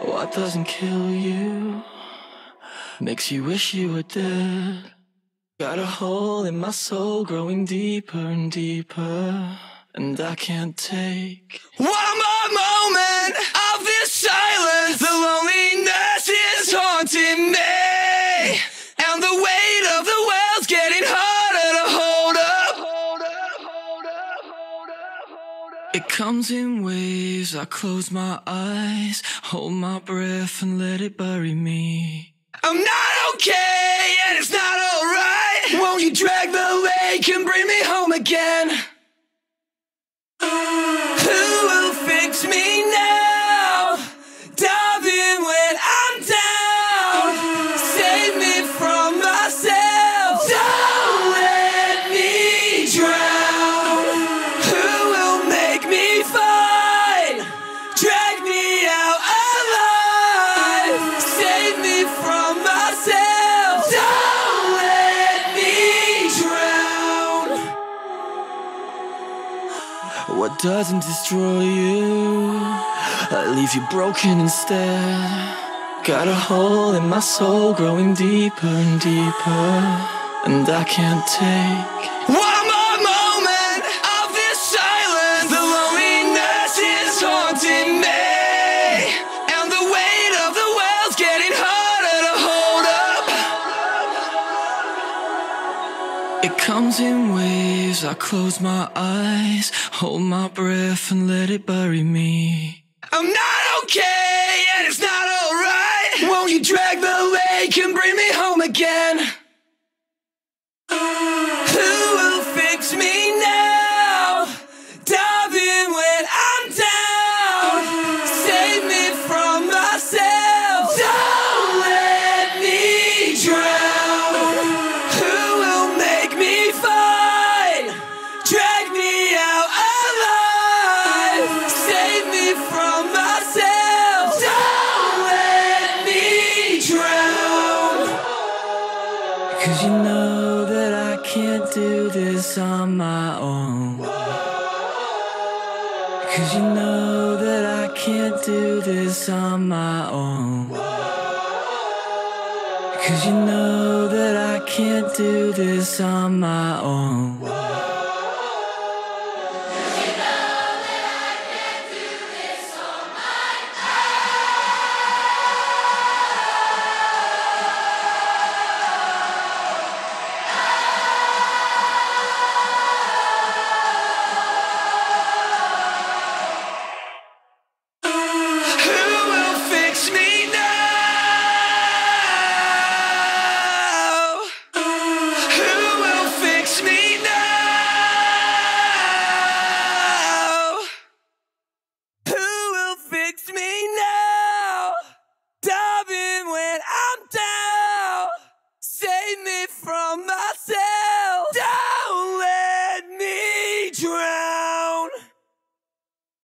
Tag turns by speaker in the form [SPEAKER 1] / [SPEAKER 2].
[SPEAKER 1] Oh, what doesn't kill you makes you wish you were dead. Got a hole in my soul growing deeper and deeper, and I can't take one more moment comes in waves. I close my eyes, hold my breath, and let it bury me. I'm not okay, and it's not alright. Won't you drag the lake and bring me home again? What doesn't destroy you I leave you broken instead. Got a hole in my soul growing deeper and deeper, and I can't take one It comes in waves. I close my eyes, hold my breath, and let it bury me. I'm not okay, and it's not alright. Won't you drag the lake and bring me home Cause you know that I can't do this on my own. Cause you know that I can't do this on my own. Cause you know that I can't do this on my own. from myself.